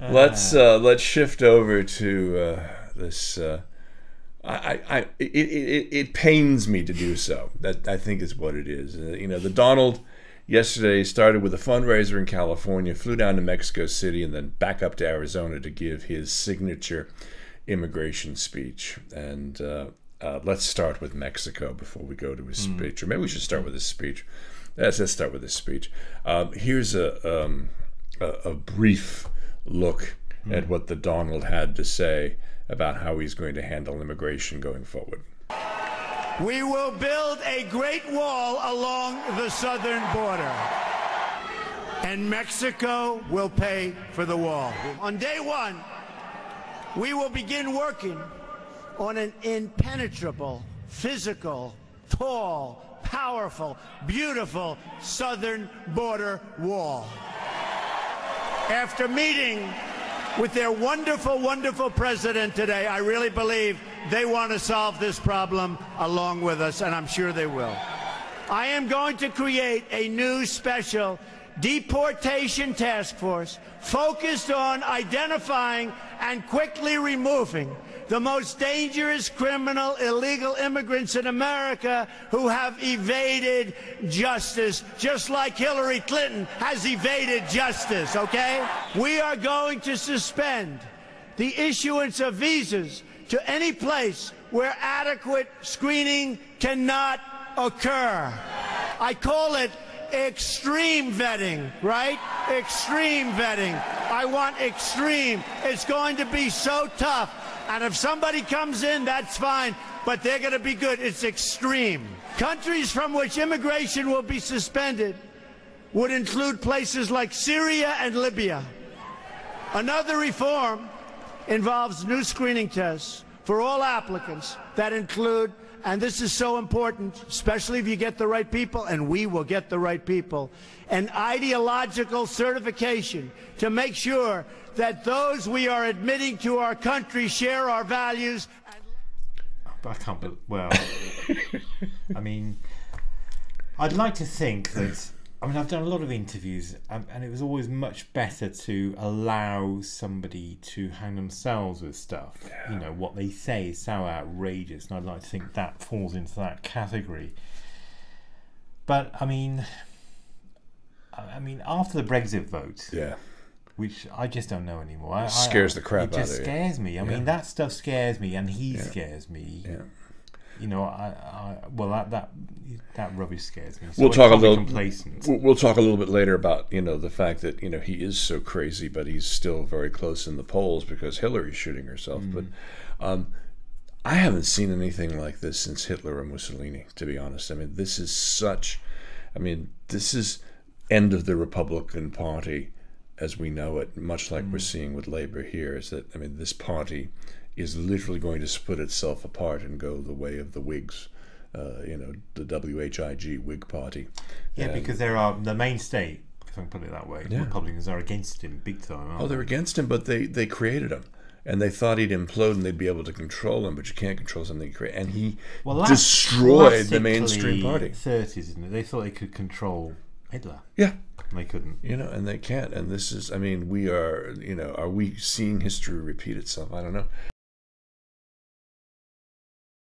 let's uh, let's shift over to uh, this. Uh, I, I, it, it, it pains me to do so. That I think is what it is. Uh, you know, the Donald yesterday started with a fundraiser in California, flew down to Mexico City, and then back up to Arizona to give his signature immigration speech. And uh, uh, let's start with Mexico before we go to his mm. speech, or maybe we should start with his speech. Let's, let's start with his speech. Um, here's a, um, a, a brief look mm. at what the Donald had to say about how he's going to handle immigration going forward. We will build a great wall along the southern border. And Mexico will pay for the wall. On day one, we will begin working on an impenetrable, physical, tall, powerful, beautiful southern border wall. After meeting with their wonderful, wonderful president today, I really believe they want to solve this problem along with us, and I'm sure they will. I am going to create a new special deportation task force focused on identifying and quickly removing the most dangerous criminal illegal immigrants in America who have evaded justice, just like Hillary Clinton has evaded justice, okay? We are going to suspend the issuance of visas to any place where adequate screening cannot occur. I call it extreme vetting, right? Extreme vetting. I want extreme. It's going to be so tough. And if somebody comes in, that's fine, but they're going to be good. It's extreme. Countries from which immigration will be suspended would include places like Syria and Libya. Another reform involves new screening tests for all applicants that include, and this is so important, especially if you get the right people, and we will get the right people, an ideological certification to make sure that those we are admitting to our country share our values. I can't, well, I mean, I'd like to think that I mean, I've done a lot of interviews, and, and, it was always much better to allow somebody to hang themselves with stuff. Yeah. You know, what they say is so outrageous, and I'd like to think that falls into that category. But I mean, I mean, after the Brexit vote, yeah, which I just don't know anymore. It scares I, the crap out of you. It just scares me. I yeah. mean, that stuff scares me, and he yeah. scares me. You know, I, I well that that that rubbish scares me. So we'll talk a little. Complacent. We'll talk a little bit later about you know the fact that you know he is so crazy, but he's still very close in the polls because Hillary's shooting herself. Mm. But um, I haven't seen anything like this since Hitler and Mussolini. To be honest, I mean this is such. I mean this is end of the Republican Party as we know it, much like mm. we're seeing with Labor here. Is that I mean this party is literally going to split itself apart and go the way of the Whigs. Uh, you know, the WHIG Whig Party. Yeah, and because there are the main state, if I can put it that way. Yeah. Republicans are against him big time. oh, they're they? against him, but they they created him. And they thought he'd implode and they'd be able to control him, but you can't control something you create. And he well, destroyed the mainstream party. 30s, isn't it? They thought they could control Hitler. Yeah. They couldn't. You know, and they can't. And this is, I mean, we are, you know, are we seeing history repeat itself? I don't know.